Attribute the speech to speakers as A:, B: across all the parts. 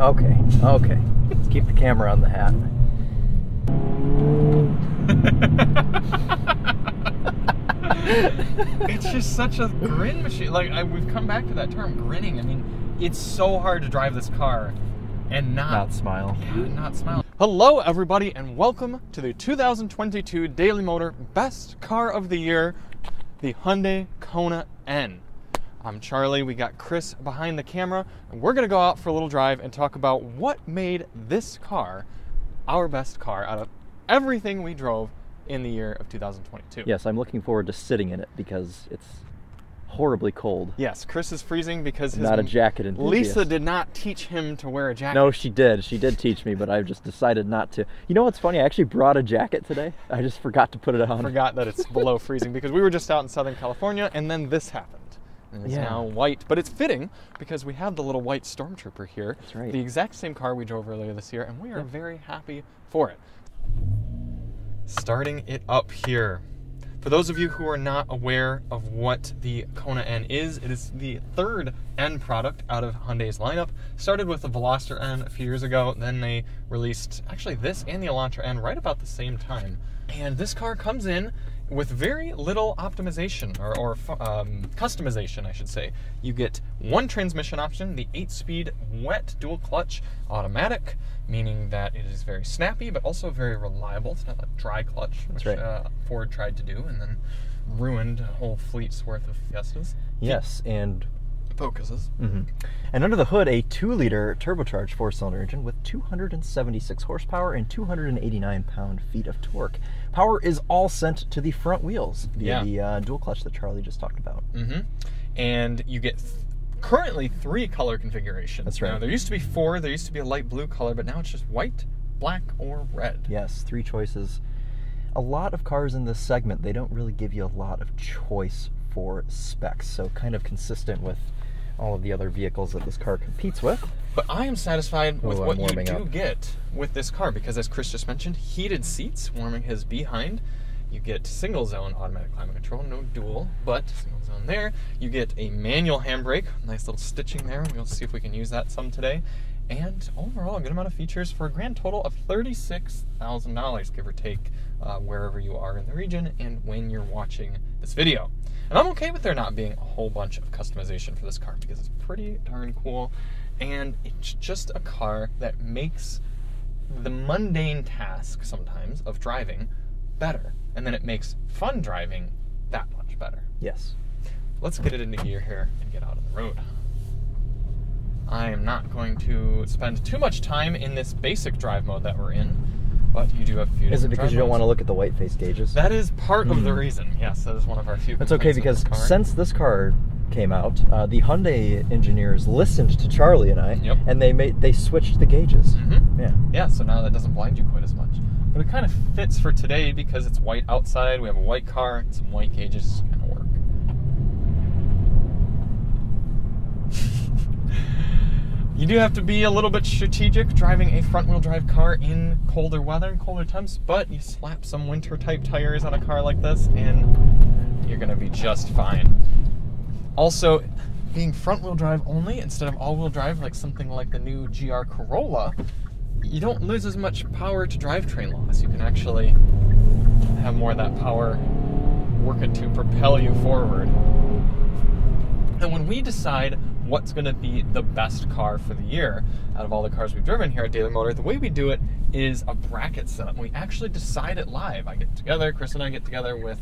A: Okay, okay. Let's keep the camera on the hat.
B: it's just such a grin machine. Like I, we've come back to that term, grinning. I mean, it's so hard to drive this car and not
A: Not smile.
B: yeah, not smile. Hello, everybody, and welcome to the 2022 Daily Motor Best Car of the Year, the Hyundai Kona N. I'm Charlie. We got Chris behind the camera, and we're gonna go out for a little drive and talk about what made this car our best car out of everything we drove in the year of 2022.
A: Yes, I'm looking forward to sitting in it because it's horribly cold.
B: Yes, Chris is freezing because his
A: Not a jacket enthusiast.
B: Lisa did not teach him to wear a jacket.
A: No, she did. She did teach me, but I've just decided not to. You know what's funny? I actually brought a jacket today. I just forgot to put it on.
B: forgot that it's below freezing because we were just out in Southern California and then this happened. And it's
A: Yeah.
B: now white, but it's fitting because we have the little white Stormtrooper here.
A: That's right.
B: The exact same car we drove earlier this year, and we are very happy for it. Starting it up here. For those of you who are not aware of what the Kona N is, it is the third N product out of Hyundai's lineup. Started with the Veloster N a few years ago, then they released actually this and the Elantra N right about the same time. And this car comes in with very little optimization or, or um, customization, I should say. You get one transmission option, the 8 speed wet dual clutch automatic, meaning that it is very snappy but also very reliable. It's not a dry clutch, which
A: right.
B: uh, Ford tried to do and then ruined a whole fleet's worth of Fiestas.
A: Yes, and
B: Focuses.
A: mhm. and under the hood, a two-liter turbocharged four-cylinder engine with 276 horsepower and 289 pound-feet of torque. Power is all sent to the front wheels via
B: Yeah.
A: the uh, dual clutch that Charlie just talked about.
B: Mm-hmm. And you get th- currently three color configurations.
A: That's right.
B: Now, there used to be four. There used to be a light blue color, but now it's just white, black, or red.
A: Yes, three choices. A lot of cars in this segment, they don't really give you a lot of choice for specs, so kind of consistent with all of the other vehicles that this car competes with.
B: But I am satisfied with
A: Oh,
B: what you do
A: up.
B: get with this car because, as Chris just mentioned, heated seats warming his behind. You get single zone automatic climate control, no dual, but single zone there. You get a manual handbrake, nice little stitching there. We'll see if we can use that some today. And overall, a good amount of features for a grand total of $36,000, give or take, uh, wherever you are in the region and when you're watching this video. And I'm okay with there not being a whole bunch of customization for this car because it's pretty darn cool. And it's just a car that makes the mundane task sometimes of driving better. And then it makes fun driving that much better.
A: Yes.
B: Let's get it into gear here and get out on the road. I am not going to spend too much time in this basic drive mode that we're in, but you do have a few.
A: Is it because you don't want to look at the white face gauges?
B: That is part of the hmm. reason. Yes, that is one of our few.
A: That's okay because
B: with this car.
A: since this car came out, uh, the Hyundai engineers listened to Charlie and I,
B: Yep.
A: and they made they switched the gauges.
B: Mhm.
A: Yeah.
B: Yeah, so now that doesn't blind you quite as much. But it kind of fits for today because it's white outside. We have a white car, and some white gauges kind of work. you do have to be a little bit strategic driving a front wheel drive car in colder weather and colder temps, but you slap some winter type tires on a car like this and you're going to be just fine. Also, being front wheel drive only instead of all wheel drive, like something like the new GR Corolla, you don't lose as much power to drivetrain loss. You can actually have more of that power working to propel you forward. And when we decide what's going to be the best car for the year out of all the cars we've driven here at Daily Motor, the way we do it is a bracket setup. We actually decide it live. I get together, Chris and I get together with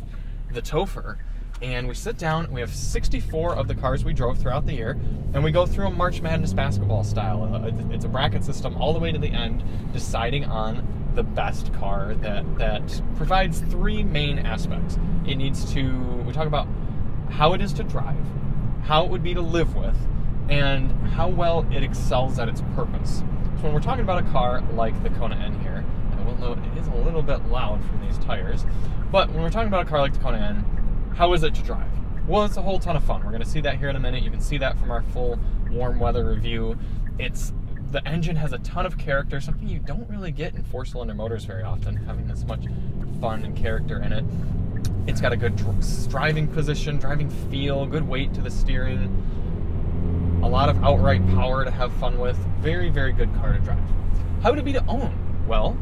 B: the Topher, and we sit down. We have 64 of the cars we drove throughout the year, and we go through a March Madness basketball style. Uh, It's a bracket system all the way to the end, deciding on the best car that that provides three main aspects. It needs to. We talk about how it is to drive, how it would be to live with, and how well it excels at its purpose. So when we're talking about a car like the Kona N here, I will note it is a little bit loud from these tires, but when we're talking about a car like the Kona N, how is it to drive? Well, it's a whole ton of fun. We're going to see that here in a minute. You can see that from our full warm weather review. It's the engine has a ton of character, something you don't really get in four-cylinder motors very often, having this much fun and character in it. It's got a good driving position, driving feel, good weight to the steering. a lot of outright power to have fun with. Very, very good car to drive. How would it be to own? Well,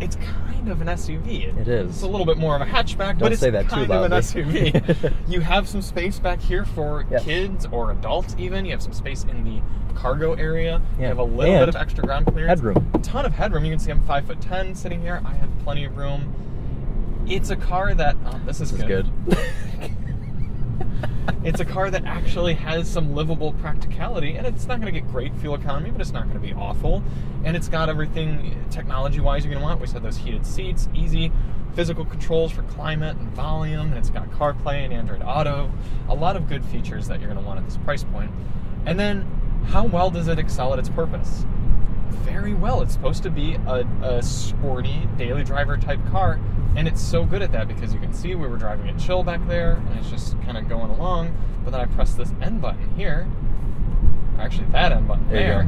B: it's kind of an SUV.
A: It is.
B: It's a little bit more of a hatchback,
A: Don't
B: but it's
A: say that too
B: kind of an. SUV. you have some space back here for
A: Yes.
B: kids or adults, even. You have some space in the cargo area. You have a little
A: And
B: bit of extra ground clearance.
A: headroom.
B: A ton of headroom. You can see I'm five foot ten sitting here. I have plenty of room. It's a car that oh, this is
A: This is good.
B: it's a car that actually has some livable practicality, and it's not going to get great fuel economy, but it's not going to be awful. And it's got everything technology-wise you're going to want. We said those heated seats, easy physical controls for climate and volume, and it's got CarPlay and Android Auto. A lot of good features that you're going to want at this price point. And then, how well does it excel at its purpose? Very well. It's supposed to be a, a sporty daily driver type car, and it's so good at that because you can see we were driving it chill back there, and it's just kind of going along. But then I press this N button here, actually that N button
A: There
B: there,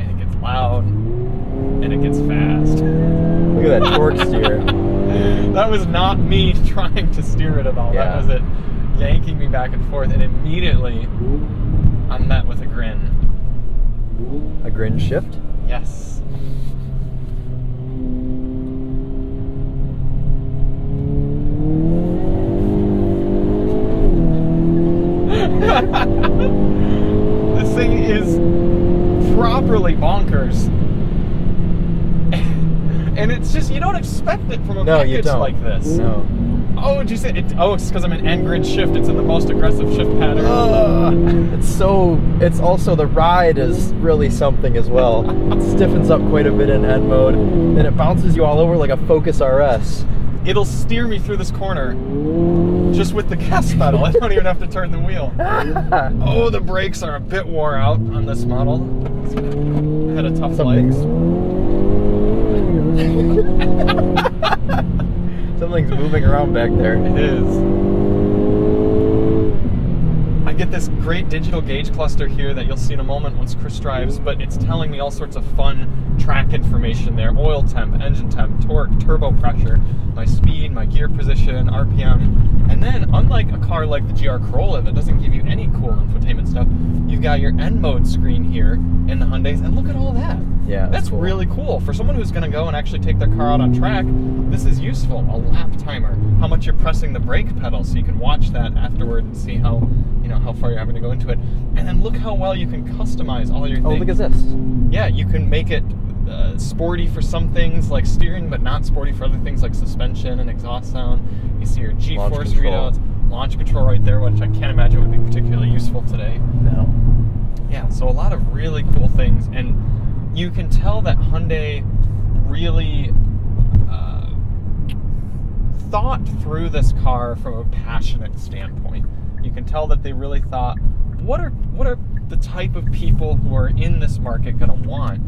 B: and it gets loud and it gets fast.
A: Look at that torque steer.
B: that was not me trying to steer it at all.
A: Yeah.
B: That was it yanking me back and forth, and immediately I'm met with a grin.
A: A grin shift.
B: Yes. this thing is properly bonkers. and it's just, you don't expect it from a
A: No,
B: package like this.
A: No.
B: Oh, did you say it? Oh, it's because I'm an N grin shift. It's in the most aggressive shift pattern.
A: Ugh. it's so. It's also the ride is really something as well. It stiffens up quite a bit in N mode, and it bounces you all over like a Focus RS.
B: It'll steer me through this corner just with the gas pedal. I don't even have to turn the wheel. Oh, the brakes are a bit wore out on this model. It's had a tough life.
A: Something's. Moving around back there.
B: It is. I get this great digital gauge cluster here that you'll see in a moment once Chris drives, but it's telling me all sorts of fun track information there oil temp, engine temp, torque, turbo pressure, my speed, my gear position, RPM. And then, unlike a car like the GR Corolla that doesn't give you any cool infotainment stuff, you've got your N mode screen here in the Hyundais, and look at all that.
A: Yeah,
B: That's
A: cool.
B: really cool. For someone who's going to go and actually take their car out on track, this is useful. A lap timer, how much you're pressing the brake pedal, so you can watch that afterward and see how you know how far you're having to go into it. And then look how well you can customize all your Things.
A: Oh, look at this.
B: Yeah, you can make it uh, sporty for some things like steering, but not sporty for other things like suspension and exhaust sound. You see your G-force readouts, launch control right there, which I can't imagine would be particularly useful today.
A: No.
B: Yeah, so a lot of really cool things, and you can tell that Hyundai really uh, thought through this car from a passionate standpoint. You can tell that they really thought, what are what are the type of people who are in this market going to want,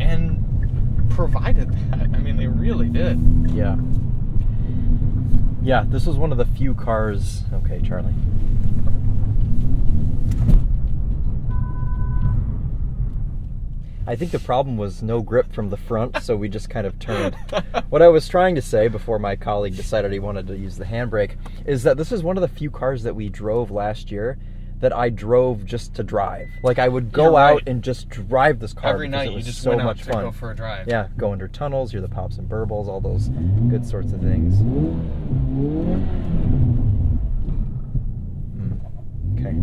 B: and provided that. I mean, they really did.
A: Yeah. Yeah, this was one of the few cars. Okay, Charlie. I think the problem was no grip from the front, so we just kind of turned. what I was trying to say before my colleague decided he wanted to use the handbrake is that this is one of the few cars that we drove last year that I drove just to drive. Like I would go
B: right.
A: out and just drive this car
B: Every night
A: it
B: you
A: was
B: just
A: so
B: went out
A: much
B: to
A: fun.
B: go for a drive.
A: Yeah, go under tunnels, hear the pops and burbles, all those good sorts of things. Mm. Okay.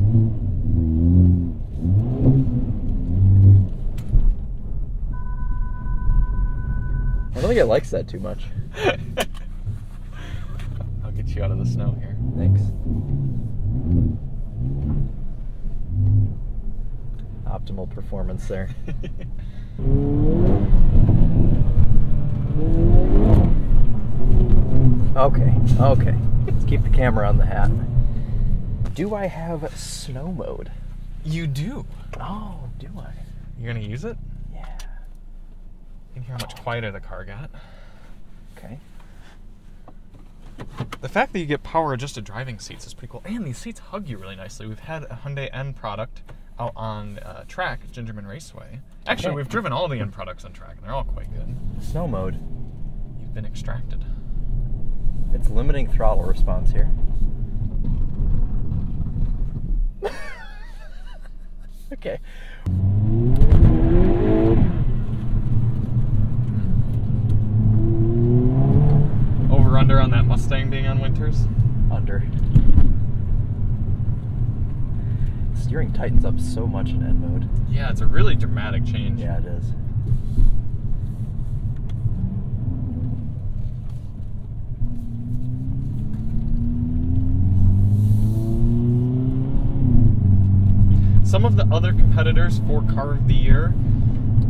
A: I don't think it likes that too much.
B: I'll get you out of the snow here.
A: Thanks. Optimal performance there. Okay, okay. Let's keep the camera on the hat. Do I have snow mode?
B: You do.
A: Oh, do I?
B: You're gonna use it?
A: Yeah.
B: You can hear how much quieter the car got.
A: Okay.
B: The fact that you get power adjusted driving seats is pretty cool. And these seats hug you really nicely. We've had a Hyundai N product out on uh, track, Gingerman Raceway. Actually,
A: Okay.
B: we've driven all the N products on track, and they're all quite good.
A: Snow mode.
B: You've been extracted.
A: It's limiting throttle response here. okay.
B: Over under on that Mustang being on winters.
A: Under. Steering tightens up so much in N mode.
B: Yeah, it's a really dramatic change.
A: Yeah, it is.
B: Some of the other competitors for car of the year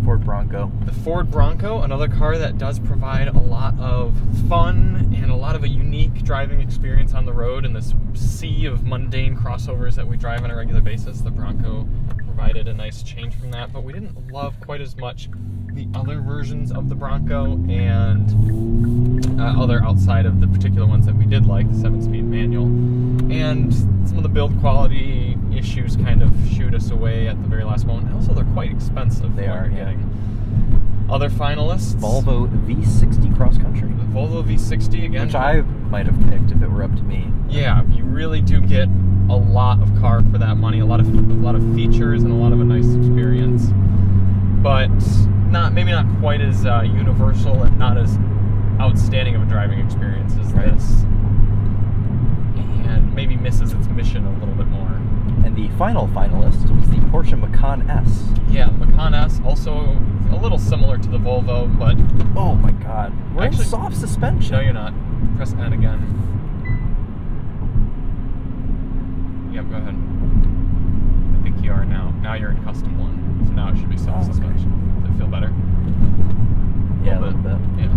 A: Ford Bronco.
B: The Ford Bronco, another car that does provide a lot of fun and a lot of a unique driving experience on the road in this sea of mundane crossovers that we drive on a regular basis. The Bronco provided a nice change from that, but we didn't love quite as much the other versions of the Bronco and uh, other outside of the particular ones that we did like, the 7 speed manual. And some of the build quality issues kind of shoot us away at the very last moment. And also, they're quite expensive.
A: They are, yeah.
B: getting. Other finalists
A: Volvo V60 cross country.
B: the Volvo V60 again.
A: Which I might have picked if it were up to me.
B: Yeah, you really do get a lot of car for that money. A lot of a lot of features and a lot of a nice experience, but not maybe not quite as uh, universal and not as outstanding of a driving experience as
A: Right.
B: this, and maybe misses its mission a little bit more.
A: And the final finalist was the Porsche Macan S.
B: Yeah, Macan S also a little similar to the Volvo, but
A: Oh my god. We're
B: Actually-
A: in soft suspension.
B: no, you're not. Press N again. Yep, go ahead. I think you are now. Now you're in custom one, so now it should be soft
A: Oh, okay.
B: suspension. Does it feel better?
A: Yeah, a little bit.
B: Yeah.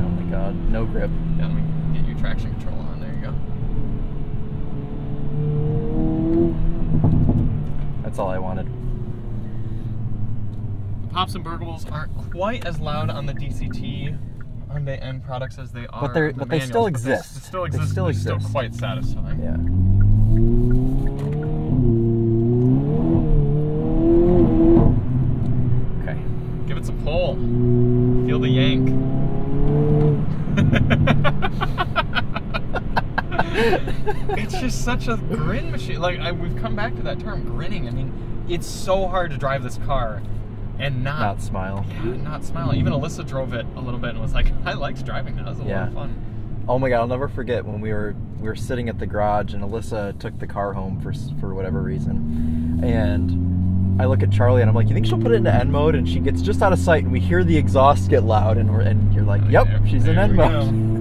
A: Oh my god. No grip.
B: Yeah, let me get you traction control on. There you go.
A: That's all I wanted.
B: The pops and burbles aren't quite as loud on the DCT Hyundai N products as they are.
A: they're-
B: the
A: but they still
B: manuals, but they
A: exist.
B: s- still exist.
A: still
B: They're still
A: exist.
B: quite satisfying.
A: Yeah. Okay.
B: Give it some pull. Feel the yank. it's just such a grin machine. Like I, we've come back to that term, grinning. I mean, it's so hard to drive this car and not,
A: Not smile.
B: yeah, not smile. Even mm-hmm. Alyssa drove it a little bit and was like, "I liked driving that. It was a lot of fun."
A: Oh my god, I'll never forget when we were we were sitting at the garage and Alyssa took the car home for for whatever reason, and I look at Charlie and I'm like, "You think she'll put it into N mode?" And she gets just out of sight, and we hear the exhaust get loud, and we're and you're like, oh, "Yep,
B: There-
A: she's in
B: we
A: mode."
B: Mm.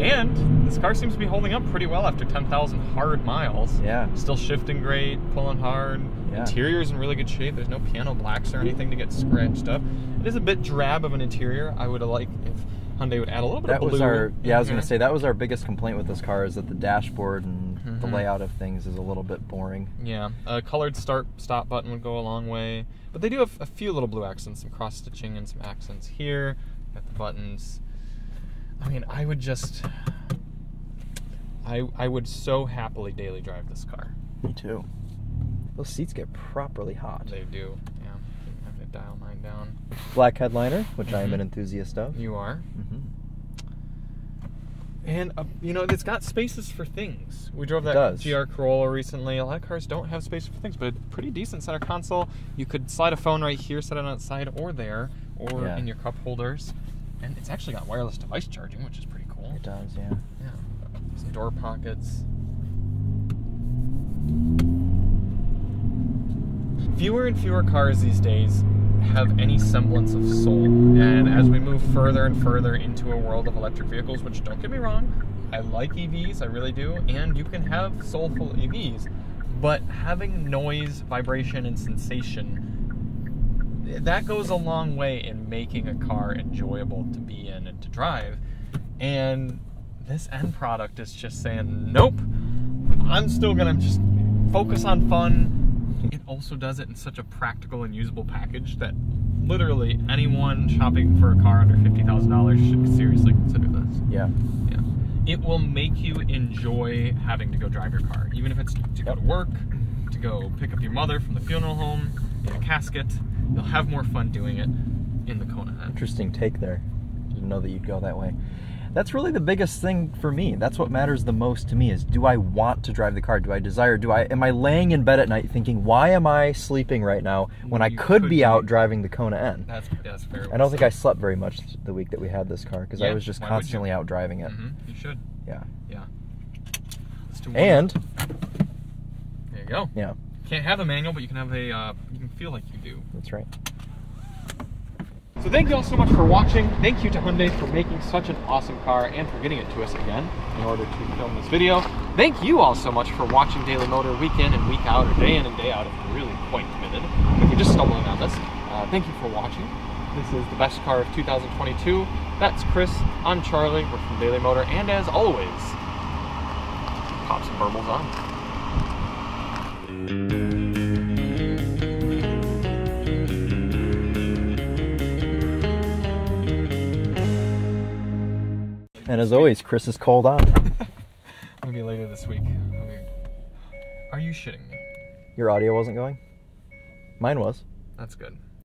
B: And this car seems to be holding up pretty well after 10,000 hard miles.
A: Yeah.
B: Still shifting great, pulling hard.
A: Yeah.
B: Interior's in really good shape. There's no piano blacks or anything to get scratched up. It is a bit drab of an interior. I would like if Hyundai would add a little bit
A: That
B: of blue.
A: was our yeah. I was gonna say that was our biggest complaint with this car is that the dashboard and the
B: Mhm.
A: layout of things is a little bit boring.
B: Yeah, a colored start stop button would go a long way. But they do have a few little blue accents, some cross stitching and some accents here. Got the buttons. I mean, I would just I I would so happily daily drive this car.
A: Me too. Those seats get properly hot.
B: They do. Yeah. I'm gonna dial mine down.
A: Black headliner, which I am an
B: Mhm.
A: enthusiast of.
B: You are.
A: Mm-hmm.
B: And uh, you know, it's got spaces for things. We drove
A: It
B: that
A: does.
B: GR Corolla recently. A lot of cars don't have space for things, but a pretty decent center console. You could slide a phone right here, set it on its side, or there, or
A: Yeah.
B: in your cup holders. And it's actually got wireless device charging, which is pretty cool.
A: It does, yeah.
B: Yeah. Some door pockets. Fewer and fewer cars these days have any semblance of soul. And as we move further and further into a world of electric vehicles, which don't get me wrong, I like EVs, I really do, and you can have soulful EVs, but having noise, vibration, and sensation that goes a long way in making a car enjoyable to be in and to drive. And this N product is just saying, nope, I'm still gonna just focus on fun. It also does it in such a practical and usable package that literally anyone shopping for a car under $50,000 should seriously consider this.
A: Yeah.
B: Yeah. It will make you enjoy having to go drive your car, even if it's to go to work, to go pick up your mother from the funeral home, in a casket. You'll have more fun doing it in the Kona
A: Interesting take there. Didn't know that you'd go that way. That's really the biggest thing for me. That's what matters the most to me is do I want to drive the car? Do I desire? Do I am I laying in bed at night thinking why am I sleeping right now when I could,
B: could
A: be
B: be.
A: out driving the Kona N?
B: That's that's fair.
A: I don't think I slept very much the week that we had this car because I was just
B: why would you?
A: constantly out driving it.
B: hmm You should.
A: Yeah.
B: Yeah. Let's do one.
A: And
B: there you go.
A: yeah,
B: Can't have a manual, but you can have a. Uh, you can feel like you do.
A: that's right.
B: So thank you all so much for watching. Thank you to Hyundai for making such an awesome car and for getting it to us again in order to film this video. Thank you all so much for watching Daily Motor week in and week out, or day in and day out if you're really quite committed. If you're just stumbling on this, uh, thank you for watching. This is the best car of 2022. That's Chris. I'm Charlie. We're from Daily Motor, and as always, pop some burbles on.
A: And as always, Chris is cold on.
B: Maybe later this week. Are you shitting me?
A: Your audio wasn't going? Mine was.
B: That's good.